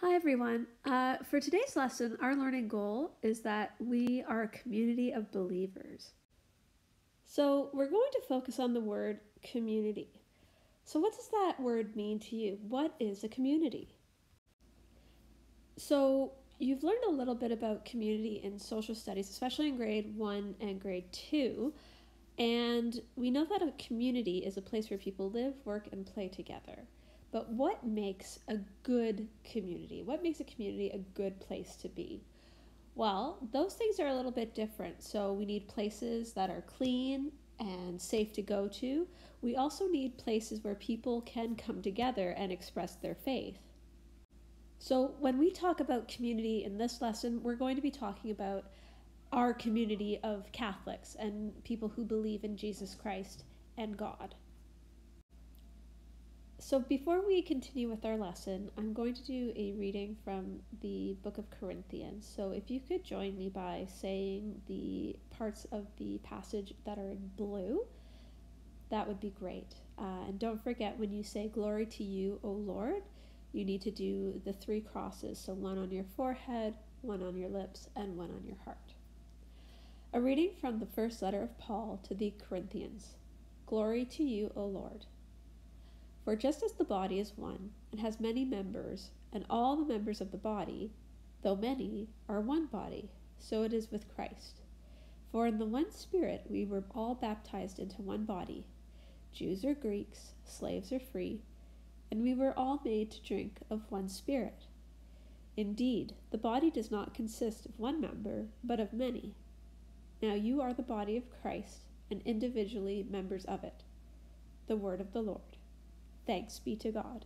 Hi everyone. Uh, for today's lesson, our learning goal is that we are a community of believers. So we're going to focus on the word community. So, what does that word mean to you? What is a community? So, you've learned a little bit about community in social studies, especially in grade one and grade two. And we know that a community is a place where people live, work, and play together. But what makes a good community? What makes a community a good place to be? Well, those things are a little bit different. So we need places that are clean and safe to go to. We also need places where people can come together and express their faith. So when we talk about community in this lesson, we're going to be talking about our community of Catholics and people who believe in Jesus Christ and God. So, before we continue with our lesson, I'm going to do a reading from the book of Corinthians. So, if you could join me by saying the parts of the passage that are in blue, that would be great. Uh, and don't forget when you say, Glory to you, O Lord, you need to do the three crosses. So, one on your forehead, one on your lips, and one on your heart. A reading from the first letter of Paul to the Corinthians Glory to you, O Lord. For just as the body is one, and has many members, and all the members of the body, though many, are one body, so it is with Christ. For in the one Spirit we were all baptized into one body, Jews or Greeks, slaves or free, and we were all made to drink of one Spirit. Indeed, the body does not consist of one member, but of many. Now you are the body of Christ, and individually members of it. The word of the Lord. Thanks be to God.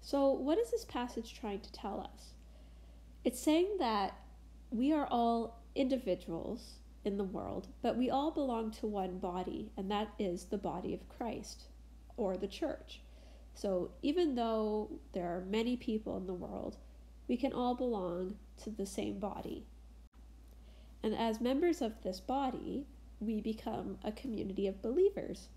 So, what is this passage trying to tell us? It's saying that we are all individuals in the world, but we all belong to one body, and that is the body of Christ or the church. So, even though there are many people in the world, we can all belong to the same body. And as members of this body, we become a community of believers.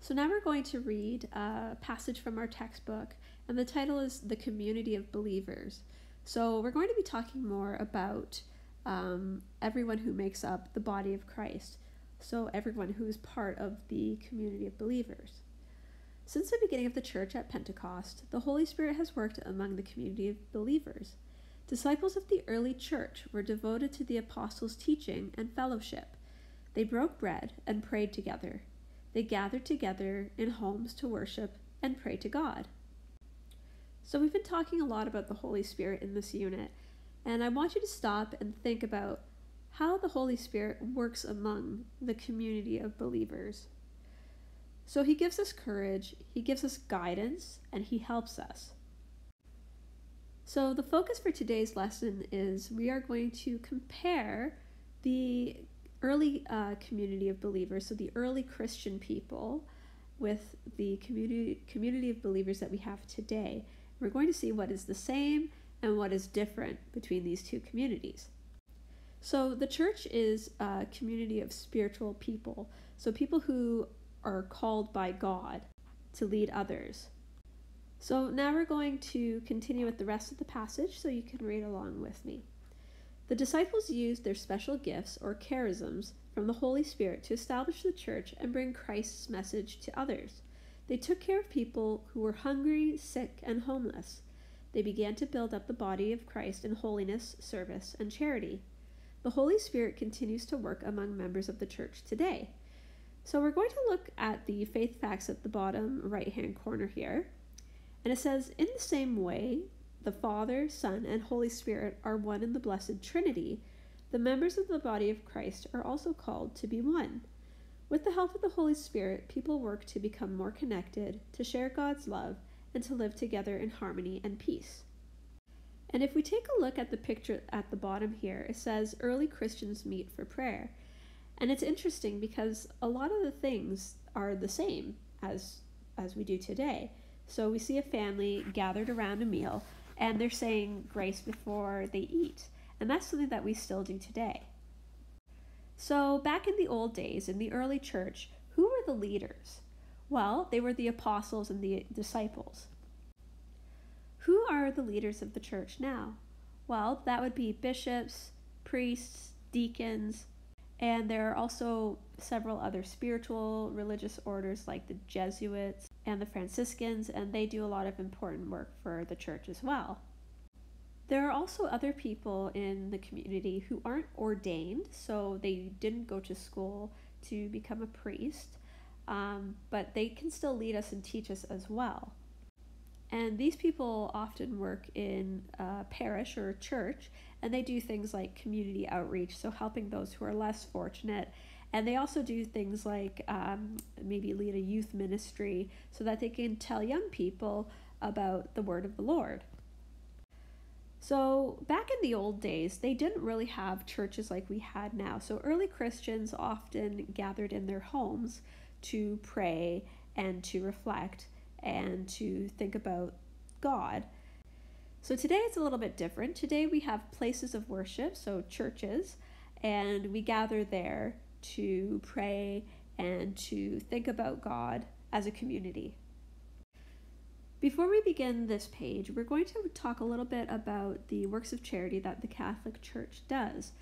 So now we're going to read a passage from our textbook, and the title is The Community of Believers. So we're going to be talking more about um, everyone who makes up the body of Christ, so everyone who is part of the community of believers. Since the beginning of the church at Pentecost, the Holy Spirit has worked among the community of believers. Disciples of the early church were devoted to the apostles' teaching and fellowship. They broke bread and prayed together. They gathered together in homes to worship and pray to God. So, we've been talking a lot about the Holy Spirit in this unit, and I want you to stop and think about how the Holy Spirit works among the community of believers. So, He gives us courage, He gives us guidance, and He helps us. So, the focus for today's lesson is we are going to compare the early uh, community of believers, so the early Christian people, with the community community of believers that we have today. We're going to see what is the same and what is different between these two communities. So the church is a community of spiritual people, so people who are called by God to lead others. So now we're going to continue with the rest of the passage so you can read along with me. The disciples used their special gifts or charisms from the Holy Spirit to establish the church and bring Christ's message to others. They took care of people who were hungry, sick, and homeless. They began to build up the body of Christ in holiness, service, and charity. The Holy Spirit continues to work among members of the church today. So we're going to look at the faith facts at the bottom right hand corner here. And it says, In the same way, the Father, Son, and Holy Spirit are one in the blessed Trinity, the members of the body of Christ are also called to be one. With the help of the Holy Spirit, people work to become more connected, to share God's love, and to live together in harmony and peace. And if we take a look at the picture at the bottom here, it says early Christians meet for prayer. And it's interesting because a lot of the things are the same as as we do today. So we see a family gathered around a meal and they're saying grace before they eat. And that's something that we still do today. So, back in the old days, in the early church, who were the leaders? Well, they were the apostles and the disciples. Who are the leaders of the church now? Well, that would be bishops, priests, deacons, and there are also several other spiritual religious orders like the Jesuits and the Franciscans, and they do a lot of important work for the church as well. There are also other people in the community who aren't ordained, so they didn't go to school to become a priest, um, but they can still lead us and teach us as well. And these people often work in a parish or a church, and they do things like community outreach, so helping those who are less fortunate. And they also do things like um, maybe lead a youth ministry so that they can tell young people about the word of the Lord. So, back in the old days, they didn't really have churches like we had now. So, early Christians often gathered in their homes to pray and to reflect and to think about God. So today it's a little bit different. Today we have places of worship, so churches, and we gather there to pray and to think about God as a community. Before we begin this page, we're going to talk a little bit about the works of charity that the Catholic Church does.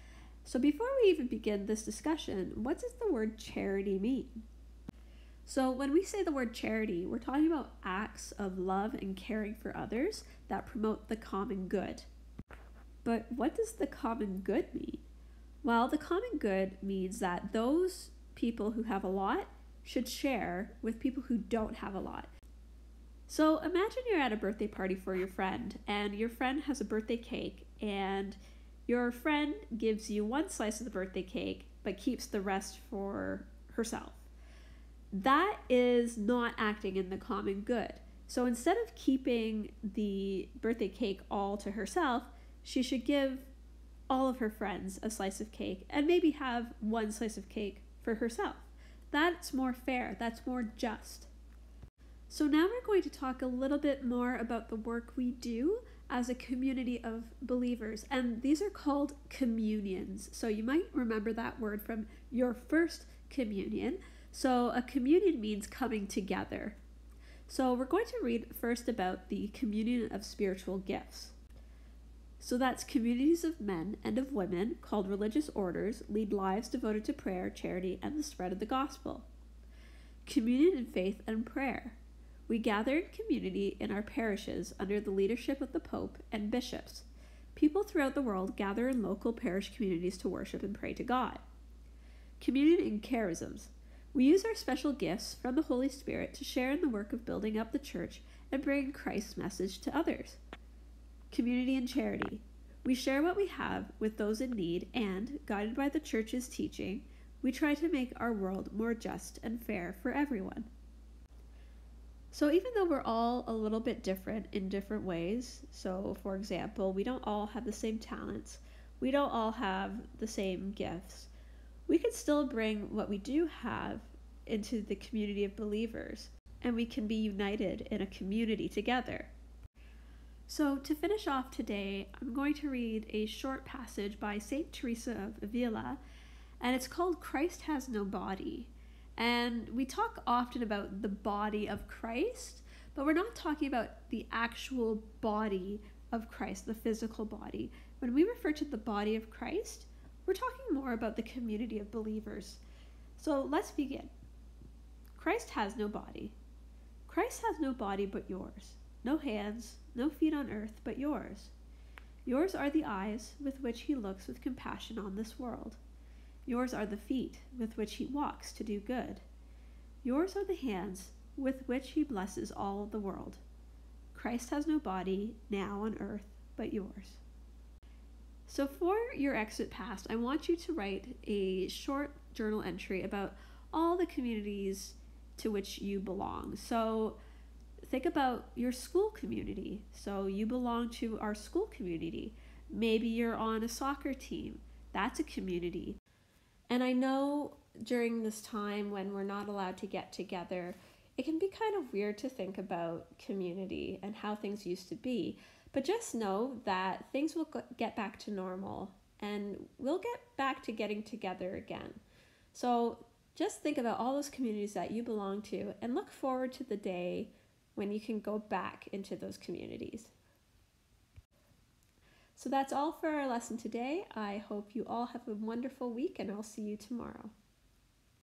So, before we even begin this discussion, what does the word charity mean? So, when we say the word charity, we're talking about acts of love and caring for others that promote the common good. But what does the common good mean? Well, the common good means that those people who have a lot should share with people who don't have a lot. So, imagine you're at a birthday party for your friend, and your friend has a birthday cake, and your friend gives you one slice of the birthday cake but keeps the rest for herself that is not acting in the common good. So instead of keeping the birthday cake all to herself, she should give all of her friends a slice of cake and maybe have one slice of cake for herself. That's more fair, that's more just. So now we're going to talk a little bit more about the work we do as a community of believers, and these are called communions. So you might remember that word from your first communion. So, a communion means coming together. So, we're going to read first about the communion of spiritual gifts. So, that's communities of men and of women called religious orders lead lives devoted to prayer, charity, and the spread of the gospel. Communion in faith and prayer. We gather in community in our parishes under the leadership of the Pope and bishops. People throughout the world gather in local parish communities to worship and pray to God. Communion in charisms. We use our special gifts from the Holy Spirit to share in the work of building up the church and bringing Christ's message to others. Community and charity. We share what we have with those in need, and, guided by the church's teaching, we try to make our world more just and fair for everyone. So, even though we're all a little bit different in different ways, so for example, we don't all have the same talents, we don't all have the same gifts, we can still bring what we do have into the community of believers, and we can be united in a community together. So, to finish off today, I'm going to read a short passage by St. Teresa of Avila, and it's called Christ Has No Body. And we talk often about the body of Christ, but we're not talking about the actual body of Christ, the physical body. When we refer to the body of Christ, we're talking more about the community of believers. So let's begin. Christ has no body. Christ has no body but yours, no hands, no feet on earth but yours. Yours are the eyes with which he looks with compassion on this world. Yours are the feet with which he walks to do good. Yours are the hands with which he blesses all the world. Christ has no body now on earth but yours. So, for your exit pass, I want you to write a short journal entry about all the communities to which you belong. So, think about your school community. So, you belong to our school community. Maybe you're on a soccer team. That's a community. And I know during this time when we're not allowed to get together, it can be kind of weird to think about community and how things used to be. But just know that things will get back to normal and we'll get back to getting together again. So just think about all those communities that you belong to and look forward to the day when you can go back into those communities. So that's all for our lesson today. I hope you all have a wonderful week and I'll see you tomorrow.